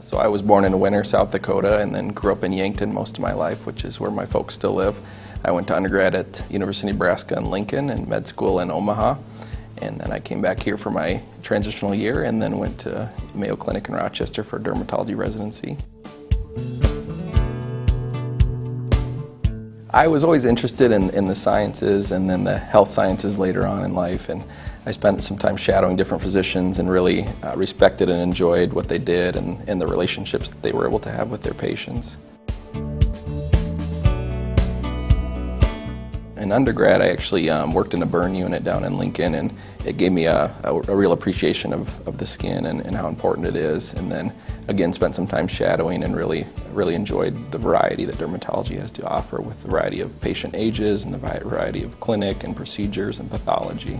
So I was born in Winner, South Dakota, and then grew up in Yankton most of my life, which is where my folks still live. I went to undergrad at University of Nebraska in Lincoln and med school in Omaha. And then I came back here for my transitional year and then went to Mayo Clinic in Rochester for dermatology residency. I was always interested in, in the sciences and then the health sciences later on in life. And I spent some time shadowing different physicians and really uh, respected and enjoyed what they did and, and the relationships that they were able to have with their patients. In undergrad, I actually um, worked in a burn unit down in Lincoln, and it gave me a, a, a real appreciation of, of the skin and, and, how important it is. And then again, spent some time shadowing and really, really enjoyed the variety that dermatology has to offer with the variety of patient ages and the variety of clinic and procedures and pathology.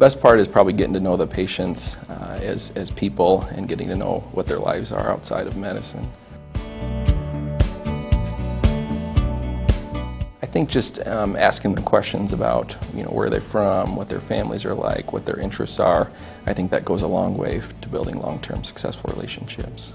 Best part is probably getting to know the patients uh, as, as people and getting to know what their lives are outside of medicine. I think just um, asking them questions about you know where they're from, what their families are like, what their interests are, I think that goes a long way to building long-term successful relationships.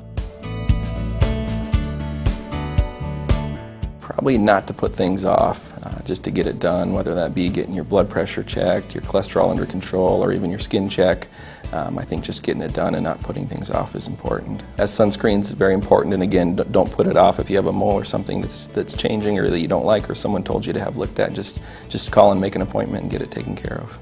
Probably not to put things off, uh, just to get it done, whether that be getting your blood pressure checked, your cholesterol under control, or even your skin check. Um, I think just getting it done and not putting things off is important. As sunscreen is very important, and again, don't put it off if you have a mole or something that's that's changing or that you don't like, or someone told you to have looked at. Just just call and make an appointment and get it taken care of.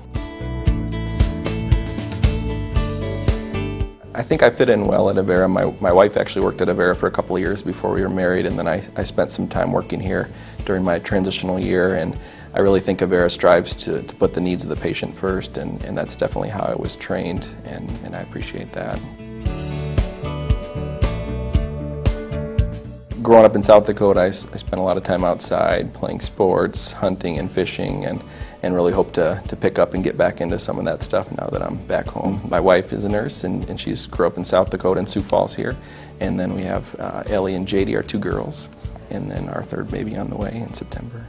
I think I fit in well at Avera. My, my wife actually worked at Avera for a couple of years before we were married, and then I, I spent some time working here during my transitional year. And I really think Avera strives to, to put the needs of the patient first, and, and that's definitely how I was trained, and, and I appreciate that. Growing up in South Dakota, I, I spent a lot of time outside playing sports, hunting and fishing, and and really hope to, to pick up and get back into some of that stuff now that I'm back home. My wife is a nurse and, and she's grew up in South Dakota in Sioux Falls here. And then we have uh, Ellie and JD, our two girls, and then our third baby on the way in September.